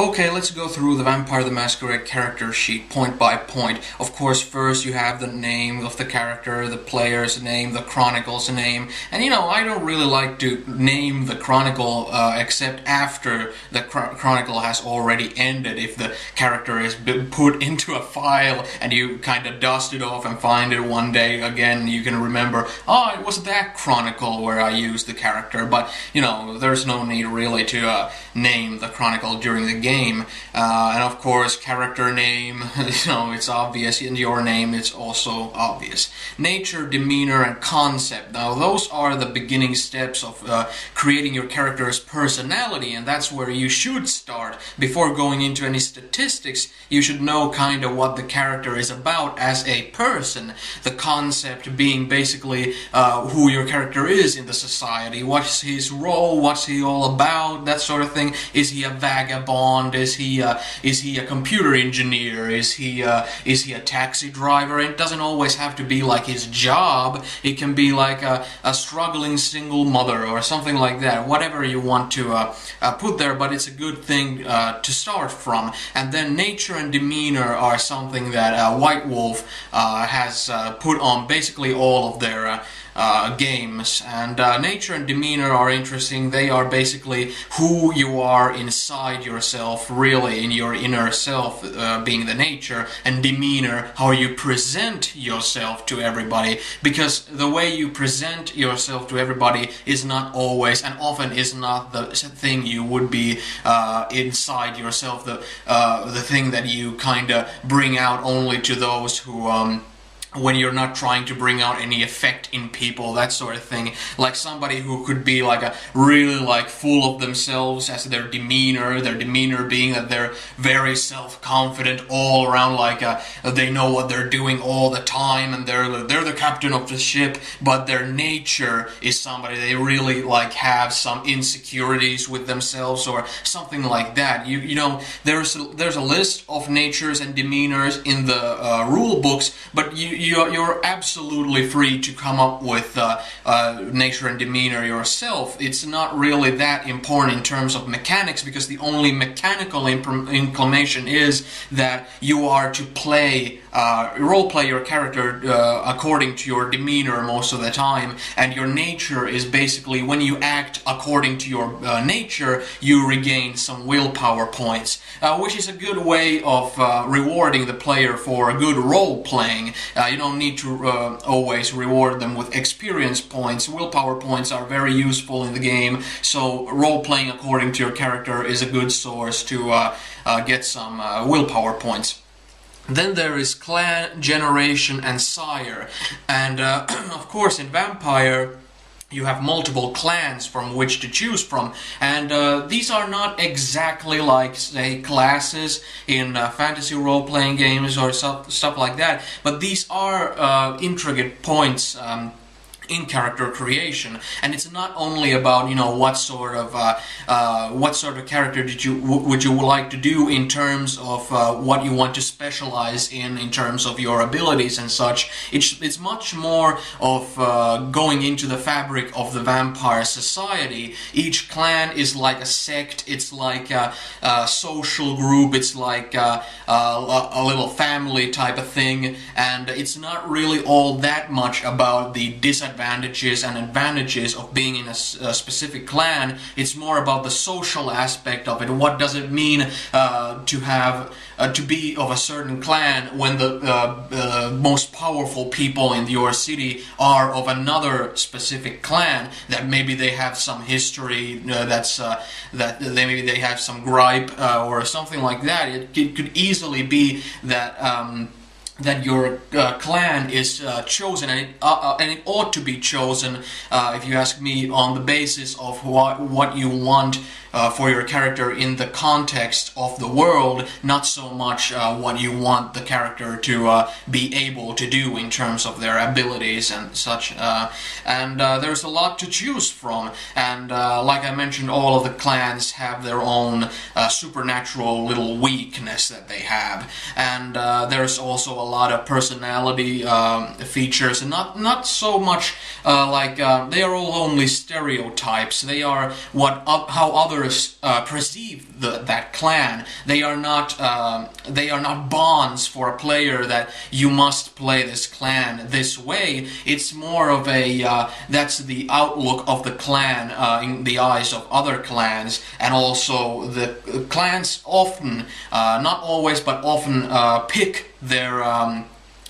Okay, let's go through the Vampire the Masquerade character sheet point by point. Of course, first you have the name of the character, the player's name, the chronicle's name, and you know, I don't really like to name the chronicle uh, except after the chro chronicle has already ended. If the character is put into a file and you kind of dust it off and find it one day again, you can remember, oh, it was that chronicle where I used the character, but you know, there's no need really to uh, name the chronicle during the game. Uh, and of course, character name, you know, it's obvious. And your name, it's also obvious. Nature, demeanor, and concept. Now, those are the beginning steps of uh, creating your character's personality, and that's where you should start. Before going into any statistics, you should know kind of what the character is about as a person. The concept being basically uh, who your character is in the society, what's his role, what's he all about, that sort of thing. Is he a vagabond? Bond? Is he uh, is he a computer engineer? Is he uh, is he a taxi driver? It doesn't always have to be like his job. It can be like a, a struggling single mother or something like that. Whatever you want to uh, uh put there, but it's a good thing uh, to start from. And then nature and demeanor are something that uh, White Wolf has put on basically all of their uh, games. And uh, nature and demeanor are interesting. They are basically who you are inside yourself, really, in your inner self, uh, being the nature, and demeanor, how you present yourself to everybody. Because the way you present yourself to everybody is not always and often is not the thing you would be uh, inside yourself, the, uh, the thing that you kind of bring out only to those who. Um, when you're not trying to bring out any effect in people, that sort of thing. Like somebody who could be like a really like full of themselves as their demeanor, their demeanor being that they're very self-confident all around, like uh, they know what they're doing all the time and they're they're the captain of the ship, but their nature is somebody they really like have some insecurities with themselves or something like that. You you know there's a, there's a list of natures and demeanors in the uh, rule books, but you you're, you're absolutely free to come up with uh, uh, nature and demeanor yourself. It's not really that important in terms of mechanics because the only mechanical inclination is that you are to play, uh, role play your character uh, according to your demeanor most of the time, and your nature is basically when you act according to your uh, nature, you regain some willpower points, uh, which is a good way of rewarding the player for a good role playing you don't need to uh, always reward them with experience points. Willpower points are very useful in the game, so role playing according to your character is a good source to uh, uh, get some uh, willpower points. Then there is clan, generation, and sire. And uh, of course, in Vampire, you have multiple clans from which to choose from and uh, these are not exactly like say classes in uh, fantasy role-playing games or stuff, stuff like that but these are uh, intricate points um, in character creation. And it's not only about you know what sort of uh, uh, what sort of character did you would you like to do in terms of uh, what you want to specialize in in terms of your abilities and such. It's it's much more of uh, going into the fabric of the vampire society. Each clan is like a sect. It's like a, a social group. It's like a, a, a little family type of thing. And it's not really all that much about the disadvantages disadvantages and advantages of being in a, a, specific clan. It's more about the social aspect of it. What does it mean uh, to have uh, to be of a certain clan when the uh, uh most powerful people in your city are of another specific clan? That maybe they have some history uh, that's that they maybe they have some gripe or something like that. It, it could easily be that. Um, that your uh, clan is uh, chosen, and it, uh, uh and it ought to be chosen, uh, if you ask me, on the basis of what what you want uh, for your character in the context of the world, not so much what you want the character to be able to do in terms of their abilities and such. And there's a lot to choose from. And like I mentioned, all of the clans have their own supernatural little weakness that they have. And there's also a lot of personality um, features, and not not so much uh, like uh, they are all only stereotypes. They are what how others uh, perceive the, that clan. They are not um, they are not bonds for a player that you must play this clan this way. It's more of a uh, that's the outlook of the clan uh, in the eyes of other clans, and also the clans often, uh, not always, but often pick their um,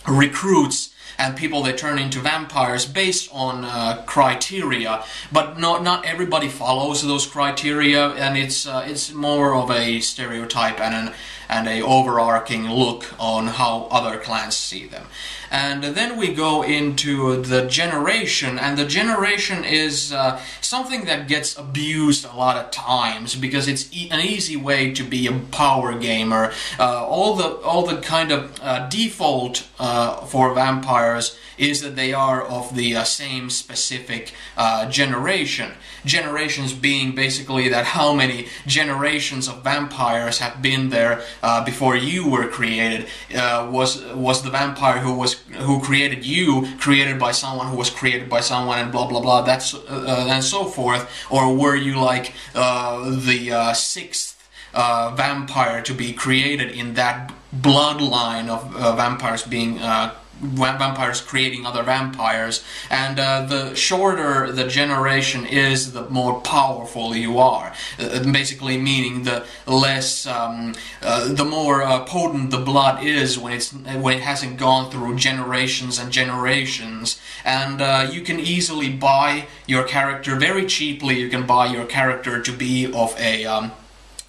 recruits and people they turn into vampires based on uh, criteria, but not not everybody follows those criteria, and it's uh, it's more of a stereotype and an and a overarching look on how other clans see them. And then we go into the generation, and the generation is uh, something that gets abused a lot of times because it's e an easy way to be a power gamer. Uh, all the all the kind of uh, default uh, for vampires is that they are of the uh, same specific uh, generation. Generations being basically that how many generations of vampires have been there uh, before you were created. Uh, was was the vampire who was who created you created by someone who was created by someone and blah blah blah. That's uh, and so forth. Or were you like uh, the sixth? Uh, vampire to be created in that bloodline of uh, vampires being uh, vampires creating other vampires. And uh, the shorter the generation is the more powerful you are. Uh, basically meaning the less um, uh, the more uh, potent the blood is when it's when it hasn't gone through generations and generations. And uh, you can easily buy your character very cheaply you can buy your character to be of a um,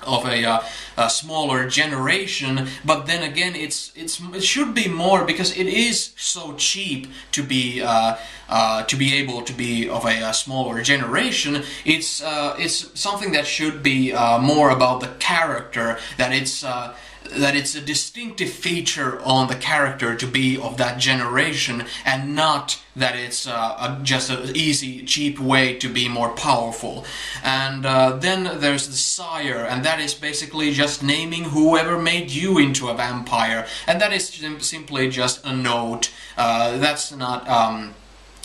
of a, uh, a, smaller generation but then again it's it's it should be more because it is so cheap to be uh, uh, to be able to be of a, a smaller generation. It's uh, it's something that should be uh, more about the character that it's uh, that it's a distinctive feature on the character to be of that generation and not that it's uh, a, just an easy, cheap way to be more powerful. And uh, then there's the sire, and that is basically just naming whoever made you into a vampire. And that is simply just a note. Uh, that's not... Um,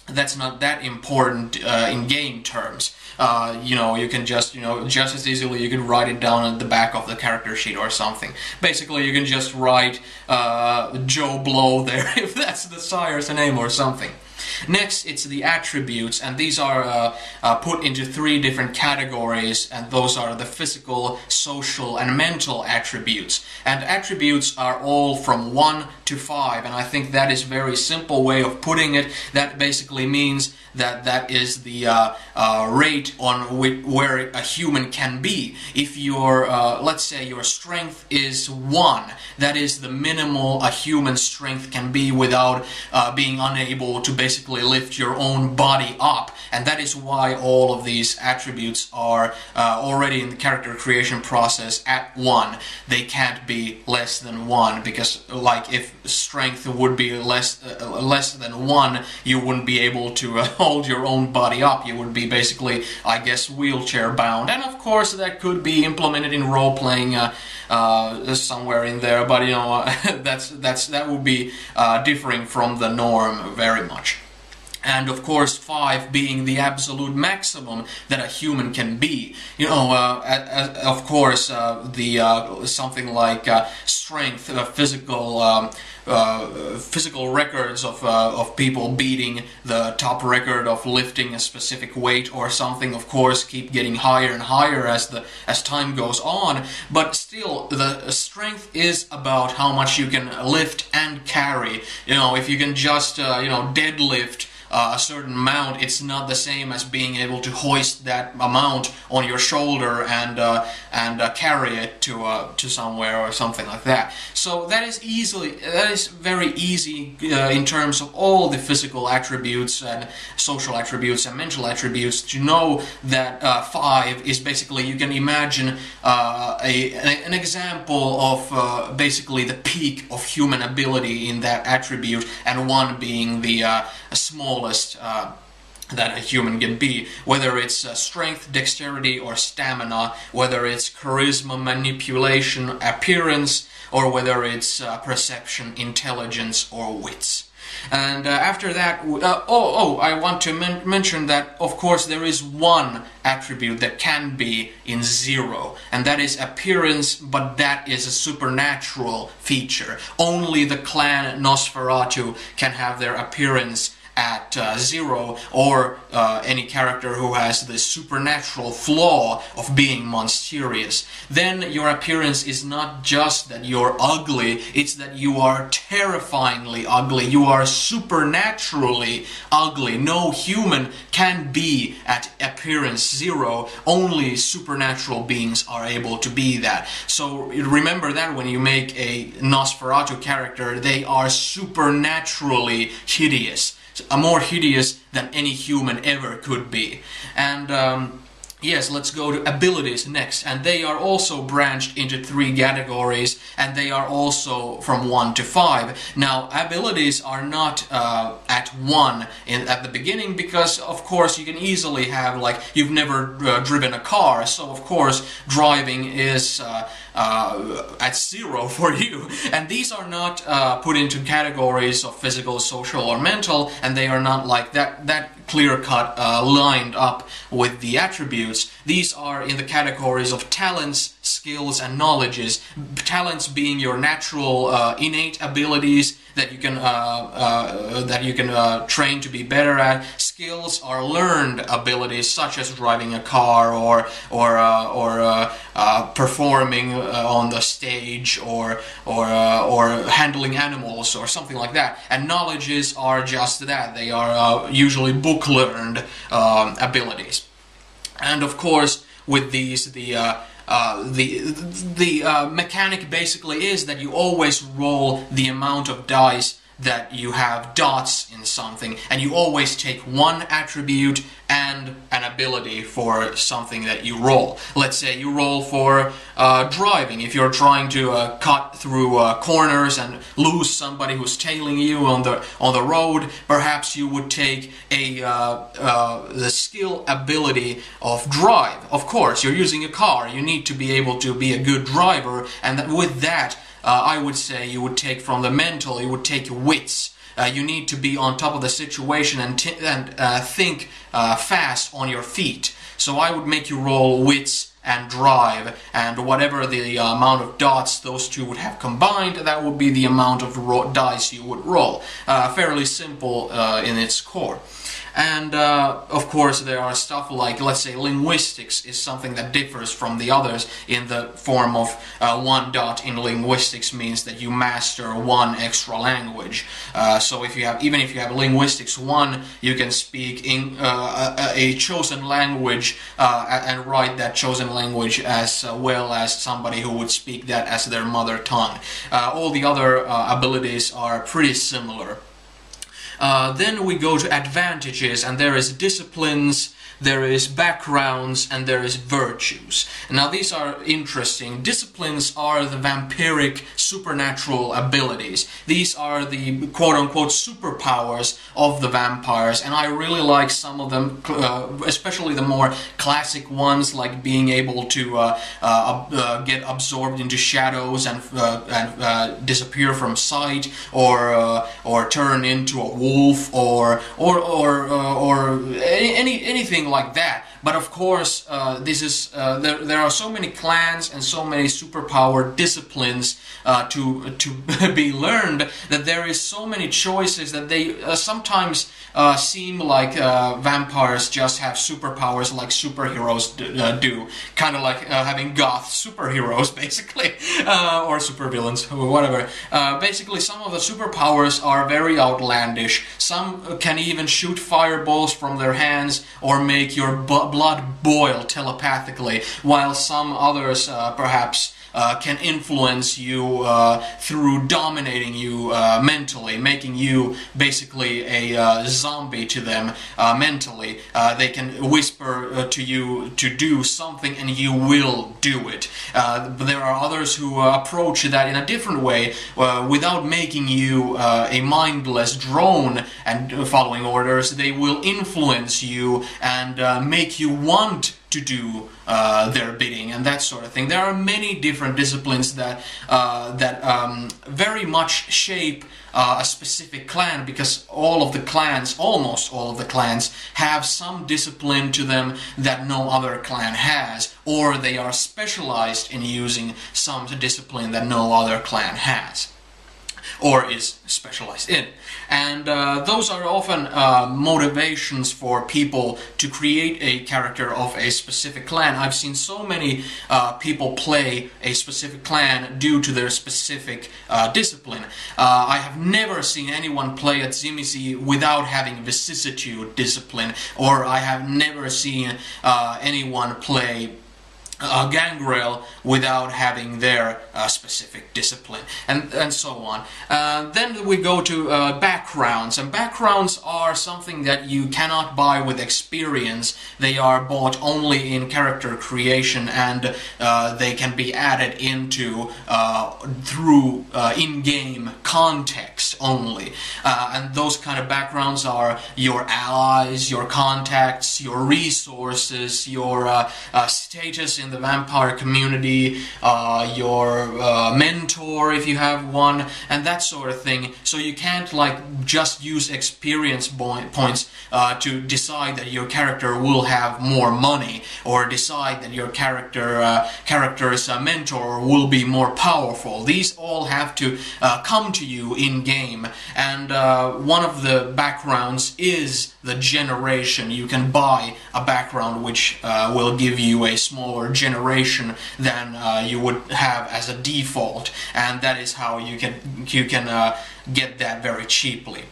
that's not that important uh, in game terms. Uh, you know, you can just, you know, just as easily you can write it down at the back of the character sheet or something. Basically, you can just write uh, Joe Blow there if that's the sire's name or something. Next, it's the attributes, and these are uh, uh, put into three different categories, and those are the physical, social, and mental attributes. And attributes are all from 1 to 5, and I think that is a very simple way of putting it. That basically means that that is the uh, uh, rate on where a human can be. If your, uh, let's say your strength is 1, that is the minimal a human strength can be without uh, being unable to basically lift your own body up. And that is why all of these attributes are uh, already in the character creation process at 1. They can't be less than 1 because like if strength would be less, uh, less than 1, you wouldn't be able to hold your own body up. You would be basically, I guess, wheelchair bound. And of course, that could be implemented in role playing uh, uh, somewhere in there. But you know, that's that's that would be uh, differing from the norm very much and of course five being the absolute maximum that a human can be. You know, uh, of course, uh, the uh, something like uh, strength, uh, physical. Um, uh, physical records of, of people beating the top record of lifting a specific weight or something of course keep getting higher and higher as the as time goes on but still the strength is about how much you can lift and carry you know if you can just you know deadlift uh, a certain amount, it's not the same as being able to hoist that amount on your shoulder and uh, and uh, carry it to uh, to somewhere or something like that. So that is easily that is very easy uh, in terms of all the physical attributes and social attributes and mental attributes to know that uh, five is basically you can imagine a an example of basically the peak of human ability in that attribute, and one being the uh, that a human can be, whether it's uh, strength, dexterity, or stamina, whether it's charisma, manipulation, appearance, or whether it's uh, perception, intelligence, or wits. And uh, after that, uh, oh, oh, I want to men mention that, of course, there is one attribute that can be in zero, and that is appearance, but that is a supernatural feature. Only the clan Nosferatu can have their appearance at uh, zero or uh, any character who has the supernatural flaw of being monstrous, then your appearance is not just that you're ugly, it's that you are terrifyingly ugly. You are supernaturally ugly. No human can be at appearance zero. Only supernatural beings are able to be that. So remember that when you make a Nosferatu character, they are supernaturally hideous more hideous than any human ever could be. And um, Yes, let's go to abilities next, and they are also branched into three categories, and they are also from 1 to 5. Now, abilities are not uh, at 1 in, at the beginning, because of course you can easily have, like, you've never uh, driven a car, so of course driving is uh, uh at 0 for you. And these are not uh, put into categories of physical, social, or mental, and they are not like that, that clear-cut uh, lined up with the attributes. These are in the categories of talents, skills, and knowledges. Talents being your natural uh, innate abilities that you can uh, uh that you can uh, train to be better at. Skills are learned abilities such as driving a car or or uh, or performing on the stage or or or handling animals or something like that. And knowledges are just that. They are usually book learned um, abilities. And of course, with these, the uh, the the uh, mechanic basically is that you always roll the amount of dice that you have dots in something and you always take one attribute and an for something that you roll. Let's say you roll for uh, driving. If you're trying to uh, cut through uh, corners and lose somebody who's tailing you on the on the road, perhaps you would take a uh, uh, the skill ability of drive. Of course, you're using a car. You need to be able to be a good driver, and that with that uh, I would say you would take from the mental, you would take wits. Uh, you need to be on top of the situation and, and uh, think uh, fast on your feet. So I would make you roll wits and drive, and whatever the uh, amount of dots those two would have combined, that would be the amount of dice you would roll. Uh, fairly simple in its core. And uh, of course, there are stuff like, let's say, linguistics is something that differs from the others in the form of uh, one dot in linguistics means that you master one extra language. Uh, so if you have, even if you have linguistics one, you can speak in uh, a, a, chosen language uh, and write that chosen language as uh, well as somebody who would speak that as their mother tongue. all the other abilities are pretty similar. Uh, then we go to advantages, and there is disciplines, there is backgrounds, and there is virtues. Now these are interesting. Disciplines are the vampiric supernatural abilities. These are the quote-unquote superpowers of the vampires, and I really like some of them, uh, especially the more classic ones, like being able to uh, uh, uh get absorbed into shadows and, uh, and disappear from sight, or or turn into a wolf, or or or or any anything like that. But of course, uh, this is uh, there. There are so many clans and so many superpower disciplines uh, to to be learned that there is so many choices that they uh, sometimes uh, seem like uh, vampires just have superpowers like superheroes do, kind of like having goth superheroes, basically, or supervillains, or whatever. basically, some of the superpowers are very outlandish. Some can even shoot fireballs from their hands or make your blood boil telepathically, while some others uh, perhaps uh, can influence you uh, through dominating you uh, mentally, making you basically a uh, zombie to them uh, mentally. they can whisper to you to do something and you will do it. but there are others who approach that in a different way without making you a mindless drone and following orders. They will influence you and make you want to do uh, their bidding and that sort of thing. There are many different disciplines that uh, that um, very much shape uh, a specific clan because all of the clans, almost all of the clans, have some discipline to them that no other clan has, or they are specialized in using some discipline that no other clan has or is specialized in. And uh, those are often uh, motivations for people to create a character of a specific clan. I've seen so many uh, people play a specific clan due to their specific uh, discipline. Uh, I have never seen anyone play at Tzimisce without having vicissitude discipline, or I have never seen uh, anyone play uh, gangrel without having their uh, specific discipline and and so on. Uh, then we go to uh, backgrounds and backgrounds are something that you cannot buy with experience. They are bought only in character creation and uh, they can be added into uh, through in-game context only. And those kind of backgrounds are your allies your contacts your resources your status in in the vampire community, uh, your uh, mentor if you have one, and that sort of thing. So you can't like just use experience points uh, to decide that your character will have more money, or decide that your character uh, character's uh, mentor will be more powerful. These all have to uh, come to you in game, and one of the backgrounds is the generation. You can buy a background which will give you a smaller generation than uh, you would have as a default, and that is how you can you can uh, get that very cheaply.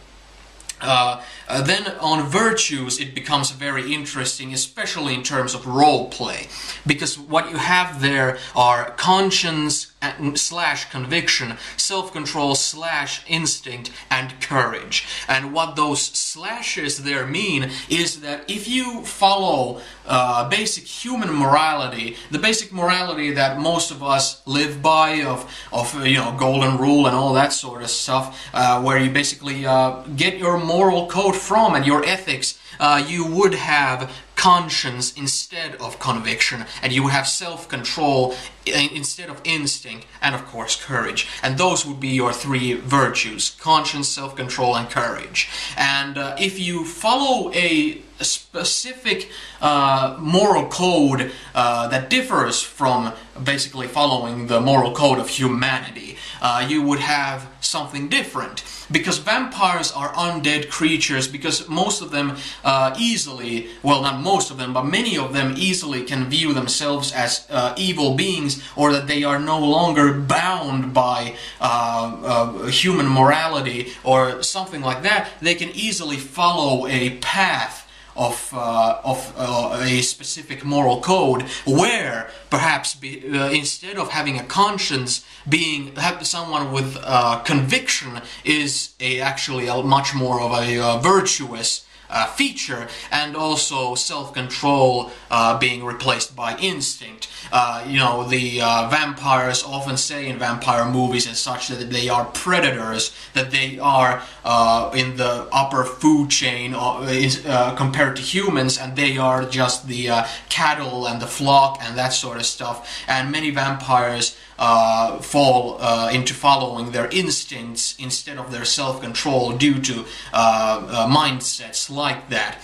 Uh, uh, then on virtues it becomes very interesting, especially in terms of role play, because what you have there are conscience slash conviction, self-control slash instinct, and courage. And what those slashes there mean is that if you follow uh, basic human morality, the basic morality that most of us live by, of, of you know, golden rule and all that sort of stuff, uh, where you basically uh, get your moral code from and your ethics, uh, you would have conscience instead of conviction, and you would have self-control instead of instinct, and of course courage. And those would be your three virtues, conscience, self-control, and courage. And uh, if you follow a specific uh, moral code uh, that differs from basically following the moral code of humanity, uh, you would have something different. Because vampires are undead creatures, because most of them uh, easily, well not most of them, but many of them easily can view themselves as uh, evil beings, or that they are no longer bound by uh, human morality, or something like that, they can easily follow a path of, uh, of uh, a specific moral code where perhaps be, uh, instead of having a conscience being someone with uh, conviction is a, actually a much more of a uh, virtuous uh, feature and also self-control uh, being replaced by instinct. Uh, you know, the uh, vampires often say in vampire movies and such that they are predators, that they are uh, in the upper food chain compared to humans and they are just the cattle and the flock and that sort of stuff. And many vampires uh, fall uh, into following their instincts instead of their self-control due to uh, uh mindsets like that.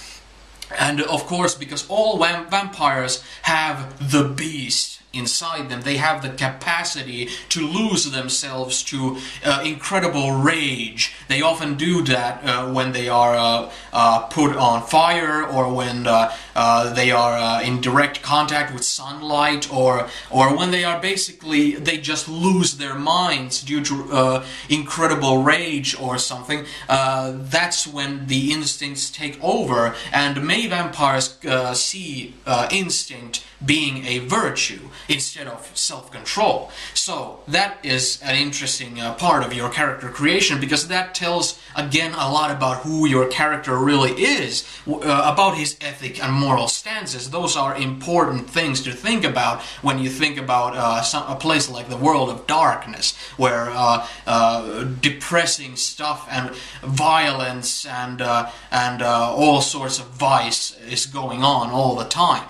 And of course, because all vampires have the beast inside them. They have the capacity to lose themselves to uh, incredible rage. They often do that uh, when they are uh, uh put on fire or when uh, uh, they are in direct contact with sunlight or or when they are basically they just lose their minds due to incredible rage or something. that's when the instincts take over and many vampires see instinct being a virtue instead of self-control. So that is an interesting uh, part of your character creation because that tells again a lot about who your character really is, uh, about his ethic and moral stances. Those are important things to think about when you think about uh, some, a place like the world of darkness, where uh, uh, depressing stuff and violence and uh, and all sorts of vice is going on all the time.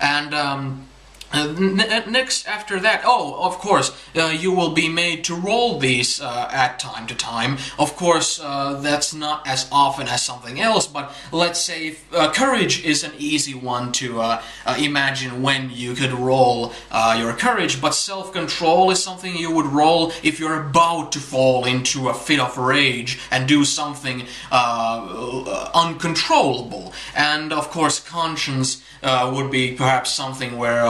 And um, uh, next, after that, oh, of course, uh, you will be made to roll these uh, at time to time. Of course, uh, that's not as often as something else, but let's say if, uh, courage is an easy one to uh, imagine when you could roll your courage, but self-control is something you would roll if you're about to fall into a fit of rage and do something uncontrollable. And of course, conscience would be perhaps something where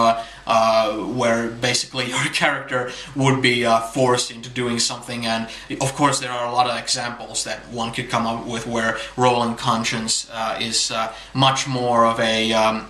uh, where basically your character would be uh, forced into doing something. And of course, there are a lot of examples that one could come up with where rolling conscience uh, is uh, much more of a um,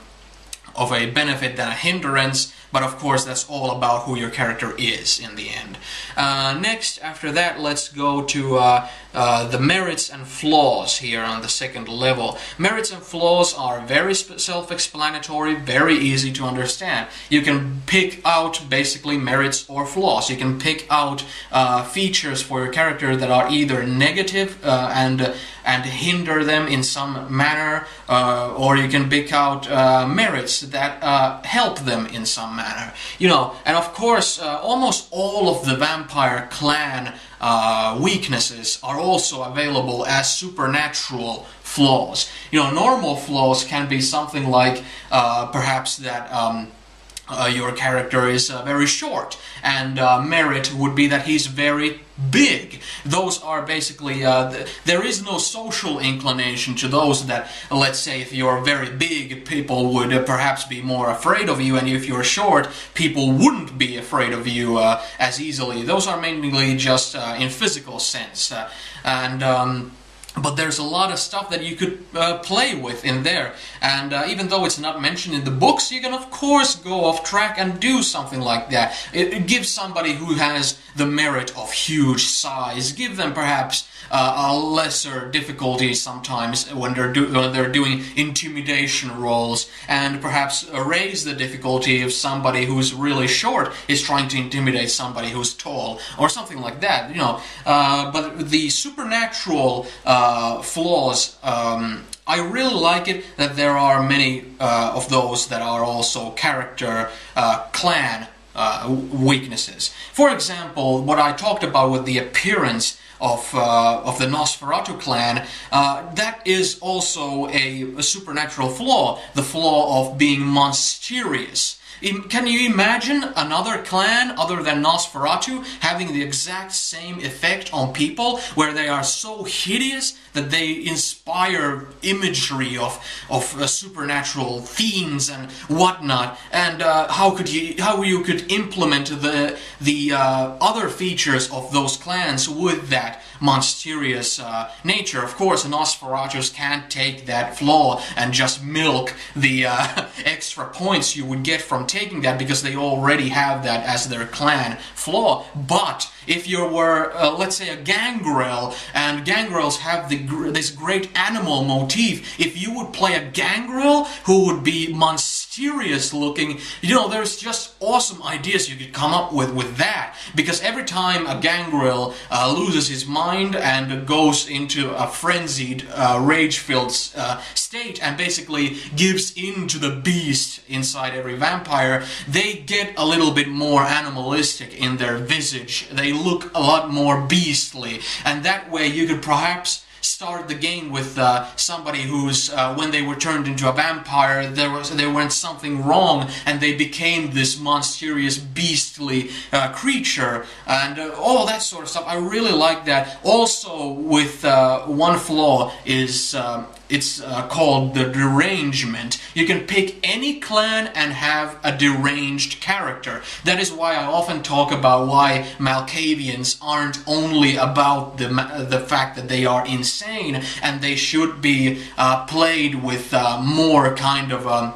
of a benefit than a hindrance. But of course, that's all about who your character is in the end. Uh, next, after that, let's go to uh, uh, the merits and flaws here on the second level. Merits and flaws are very self-explanatory, very easy to understand. You can pick out basically merits or flaws. You can pick out uh, features for your character that are either negative uh, and and hinder them in some manner, uh, or you can pick out uh, merits that uh, help them in some manner. You know, and of course, uh, almost all of the vampire clan uh, weaknesses are also available as supernatural flaws. You know, normal flaws can be something like uh, perhaps that. Um, uh, your character is uh, very short, and uh, merit would be that he's very big. Those are basically, uh, th there is no social inclination to those that, let's say, if you're very big, people would uh, perhaps be more afraid of you, and if you're short, people wouldn't be afraid of you as easily. Those are mainly just in physical sense. and um, but there's a lot of stuff that you could uh, play with in there. And uh, even though it's not mentioned in the books you can of course go off track and do something like that. It, it gives somebody who has the merit of huge size give them perhaps uh, a lesser difficulty sometimes when they're, do when they're doing intimidation rolls and perhaps raise the difficulty if somebody who's really short is trying to intimidate somebody who's tall or something like that you know. Uh, but the supernatural uh, flaws um, I really like it that there are many uh, of those that are also character uh, clan uh, weaknesses. For example, what I talked about with the appearance of, uh, of the Nosferatu clan, uh, that is also a, a supernatural flaw, the flaw of being monstrous. Can you imagine another clan other than Nosferatu having the exact same effect on people where they are so hideous that they inspire imagery of of uh, supernatural themes and whatnot and uh, how could you how you could implement the the uh, other features of those clans with that monstrous uh, nature of course Nosferatus can't take that flaw and just milk the uh, extra points you would get from taking that because they already have that as their clan flaw. But if you were, uh, let's say, a gangrel, and gangrels have the, this great animal motif, if you would play a gangrel who would be monstrous looking, you know, there's just awesome ideas you could come up with with that. Because every time a gangrel uh, loses his mind and goes into a frenzied, uh, rage-filled uh, state and basically gives in to the beast inside every vampire, they get a little bit more animalistic in their visage. They look a lot more beastly, and that way you could perhaps start the game with uh, somebody who's uh, when they were turned into a vampire there was there went something wrong and they became this monstrous beastly uh, creature and uh, all that sort of stuff. I really like that. Also with uh, one flaw is um, it's uh, called the derangement. You can pick any clan and have a deranged character. That is why I often talk about why Malkavians aren't only about the, the fact that they are insane and they should be uh, played with uh, more kind of um,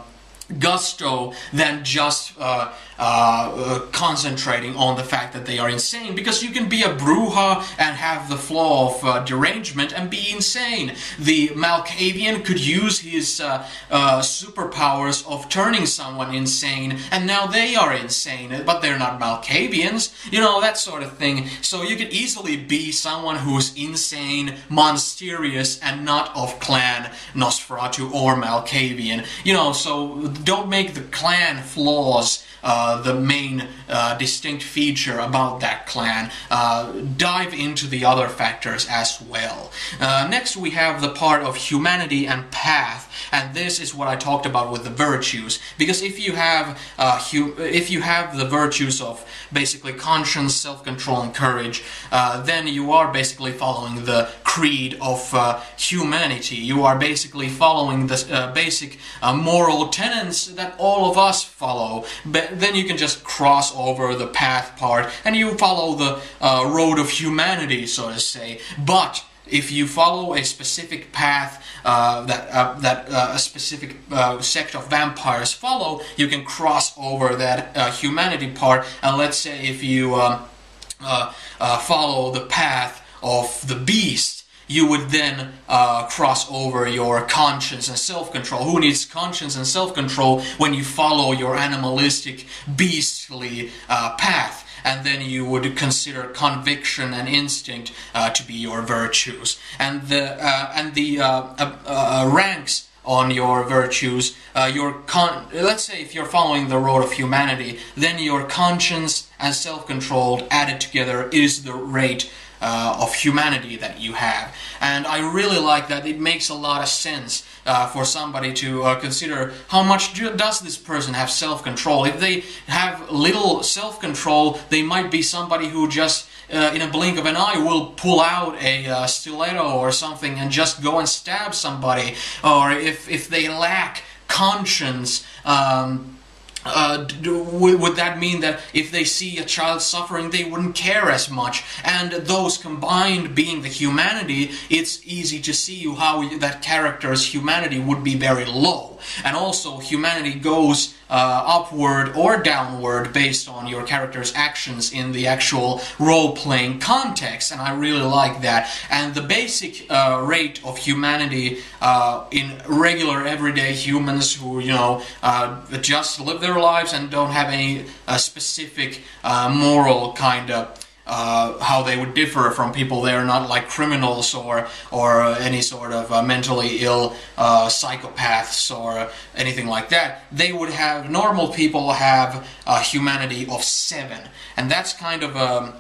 gusto than just uh, uh, concentrating on the fact that they are insane because you can be a Brujah and have the flaw of uh, derangement and be insane. The Malkavian could use his uh, uh, superpowers of turning someone insane and now they are insane, but they're not Malkavians, you know, that sort of thing. So you could easily be someone who's insane, monstrous, and not of clan Nosferatu or Malkavian. You know, so don't make the clan flaws uh, the main uh, distinct feature about that clan. Uh, dive into the other factors as well. Uh, next we have the part of humanity and path and this is what I talked about with the virtues because if you have if you have the virtues of basically conscience, self-control and courage then you are basically following the creed of humanity. You are basically following the basic moral tenets that all of us follow. But then you can just cross over the path part and you follow the uh, road of humanity, so to say. But if you follow a specific path uh, that uh, that uh, a specific uh, sect of vampires follow, you can cross over that uh, humanity part. And let's say if you um, uh, follow the path of the beast, you would then uh, cross over your conscience and self-control. Who needs conscience and self-control when you follow your animalistic, beastly uh, path? And then you would consider conviction and instinct uh, to be your virtues. And the uh, and the uh, uh, ranks on your virtues, your con. Let's say if you're following the road of humanity, then your conscience and self-control added together is the rate uh, of humanity that you have. And I really like that. It makes a lot of sense uh, for somebody to uh, consider how much do, does this person have self-control. If they have little self-control, they might be somebody who just uh, in a blink of an eye will pull out a uh, stiletto or something and just go and stab somebody. Or if, if they lack conscience, um, uh, would that mean that if they see a child suffering, they wouldn't care as much? And those combined being the humanity, it's easy to see how that character's humanity would be very low. And also, humanity goes uh, upward or downward based on your character's actions in the actual role-playing context, and I really like that. And the basic uh, rate of humanity uh, in regular everyday humans who, you know, uh, just live their lives and don't have any uh, specific uh, moral kind of uh, how they would differ from people. They're not like criminals or or uh, any sort of uh, mentally ill uh, psychopaths or anything like that. They would have normal people have a humanity of seven. And that's kind of a um,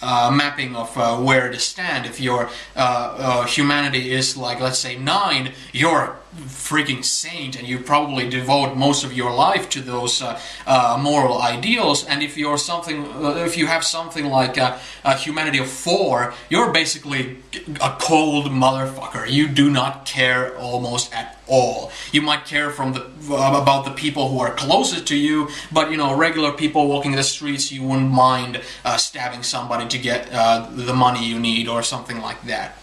uh, mapping of uh, where to stand. If your uh, uh humanity is like, let's say, nine, you're freaking saint and you probably devote most of your life to those uh, uh, moral ideals and if you're something if you have something like a, a, humanity of four you're basically a cold motherfucker. You do not care almost at all. You might care from the about the people who are closest to you but you know regular people walking the streets you wouldn't mind uh, stabbing somebody to get uh, the money you need or something like that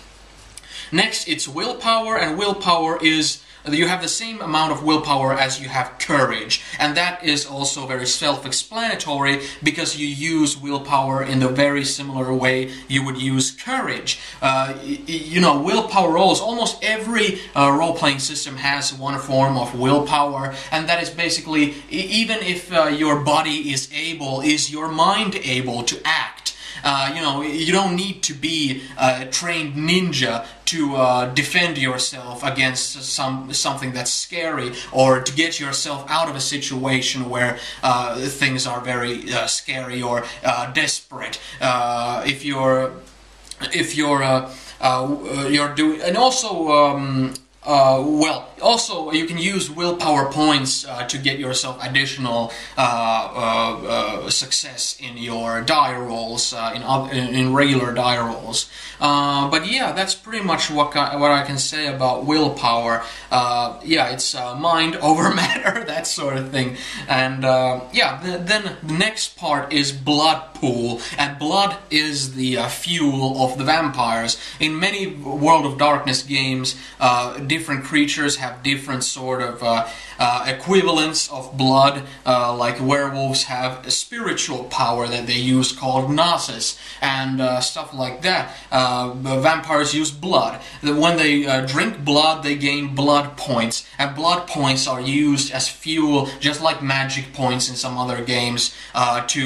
Next, it's willpower, and willpower is you have the same amount of willpower as you have courage. And that is also very self-explanatory because you use willpower in the very similar way you would use courage. Uh, you know, willpower rolls, almost every uh, role-playing system has one form of willpower, and that is basically, even if uh, your body is able, is your mind able to act? Uh, you know, you don't need to be a trained ninja to uh, defend yourself against some something that's scary or to get yourself out of a situation where uh, things are very uh, scary or uh, desperate. If you're if you're you're doing and also um, well also, you can use willpower points uh, to get yourself additional uh, uh, uh success in your die rolls, uh, in, in regular die rolls. But yeah, that's pretty much what, what I can say about willpower. yeah, it's mind over matter, that sort of thing. And yeah, the, then the next part is blood pool, and blood is the fuel of the vampires. In many World of Darkness games, different creatures have different sort of uh, uh, equivalents of blood, uh, like werewolves have a spiritual power that they use called gnosis and uh, stuff like that. Uh, vampires use blood. When they drink blood, they gain blood points, and blood points are used as fuel, just like magic points in some other games, to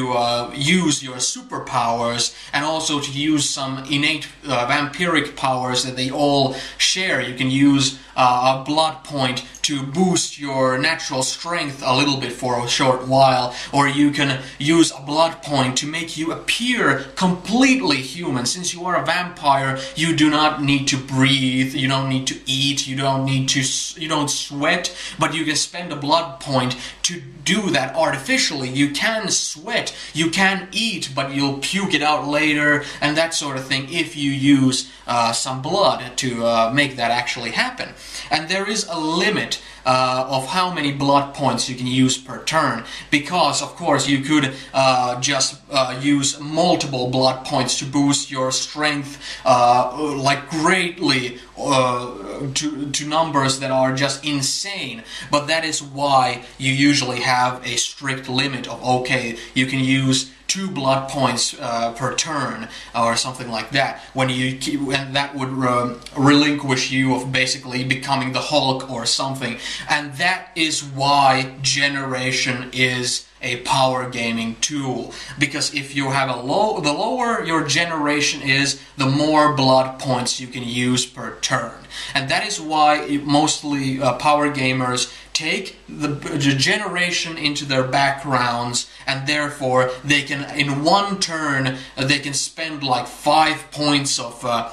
use your superpowers and also to use some innate vampiric powers that they all share. You can use uh, a blood point to boost your natural strength a little bit for a short while, or you can use a blood point to make you appear completely human. Since you are a vampire, you do not need to breathe, you don't need to eat, you don't need to, you don't sweat, but you can spend a blood point to do that artificially. You can sweat, you can eat, but you'll puke it out later, and that sort of thing if you use uh, some blood to uh, make that actually happen. And there is a limit uh, of how many blood points you can use per turn. Because of course you could uh, just uh, use multiple blood points to boost your strength uh, like greatly uh, to, to numbers that are just insane. But that is why you usually have a strict limit of okay you can use two blood points uh, per turn or something like that. When you and that would uh, relinquish you of basically becoming the Hulk or something. And that is why generation is a power gaming tool. Because if you have a low the lower your generation is the more blood points you can use per turn and that is why mostly uh, power gamers take the, generation into their backgrounds and therefore they can in one turn uh, they can spend like five points of uh,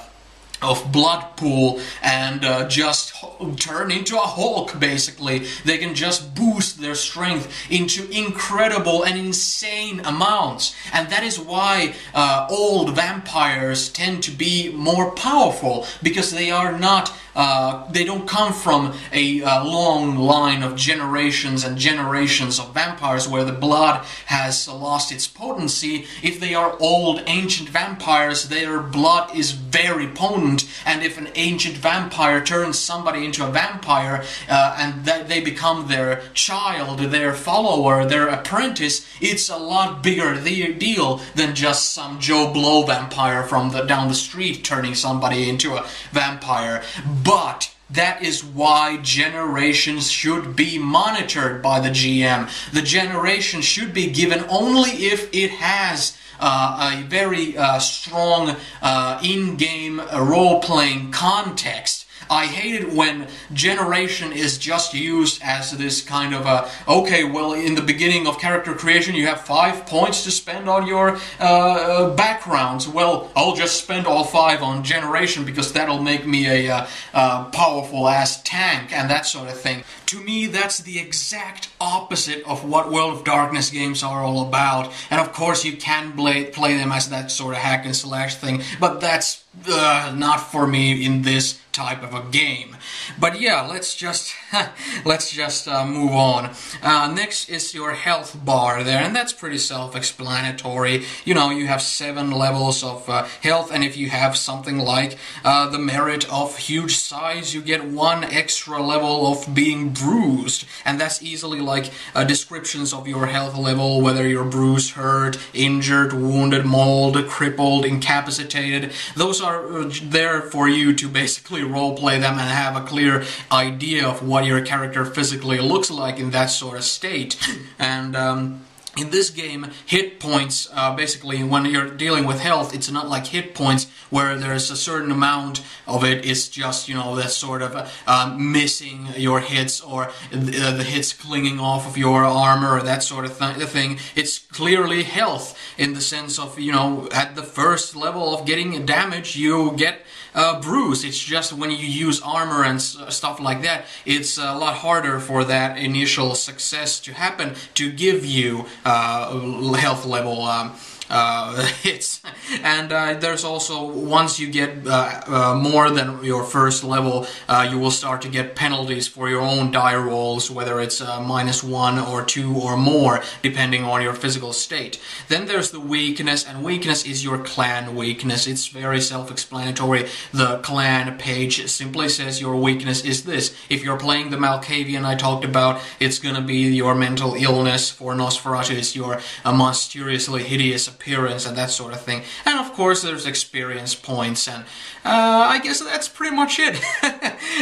of blood pool and uh, just turn into a Hulk basically. They can just boost their strength into incredible and insane amounts. And that is why uh, old vampires tend to be more powerful because they are not uh, they don't come from a uh, long line of generations and generations of vampires where the blood has lost its potency. If they are old ancient vampires, their blood is very potent, and if an ancient vampire turns somebody into a vampire uh, and th they become their child, their follower, their apprentice, it's a lot bigger deal than just some Joe Blow vampire from the down the street turning somebody into a vampire. But that is why generations should be monitored by the GM. The generation should be given only if it has uh, a very uh, strong uh, in-game role-playing context I hate it when generation is just used as this kind of a, okay, well, in the beginning of character creation, you have five points to spend on your uh, uh backgrounds. Well, I'll just spend all five on generation because that'll make me a uh, uh, powerful ass tank and that sort of thing. To me, that's the exact opposite of what World of Darkness games are all about. And of course, you can play, play them as that sort of hack and slash thing, but that's uh, not for me in this type of a game. But yeah, let's just let's just uh, move on. Uh, next is your health bar there, and that's pretty self-explanatory. You know, you have seven levels of uh, health, and if you have something like uh, the merit of huge size, you get one extra level of being bruised, and that's easily like uh, descriptions of your health level, whether you're bruised, hurt, injured, wounded, mauled, crippled, incapacitated. Those are uh, there for you to basically roleplay them and have a clear idea of what your character physically looks like in that sort of state. And um, in this game, hit points, uh, basically, when you're dealing with health, it's not like hit points where there's a certain amount of it. it is just, you know, that sort of uh, missing your hits or the, uh, the, hits clinging off of your armor or that sort of th thing. It's clearly health in the sense of, you know, at the first level of getting damage, you get uh, bruise. It's just when you use armor and stuff like that, it's a lot harder for that initial success to happen to give you uh, health level um, uh, hits. And uh, there's also, once you get uh, uh, more than your first level, uh, you will start to get penalties for your own die rolls, whether it's uh, minus one or two or more, depending on your physical state. Then there's the weakness, and weakness is your clan weakness. It's very self-explanatory. The clan page simply says your weakness is this. If you're playing the Malkavian I talked about, it's gonna be your mental illness. For Nosferatu, it's your mysteriously hideous appearance and that sort of thing. And of course, there's experience points, and uh, I guess that's pretty much it.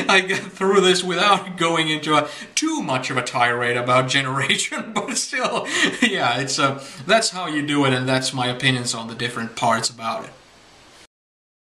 I got through this without going into a, too much of a tirade about generation, but still, yeah, it's a, that's how you do it, and that's my opinions on the different parts about it.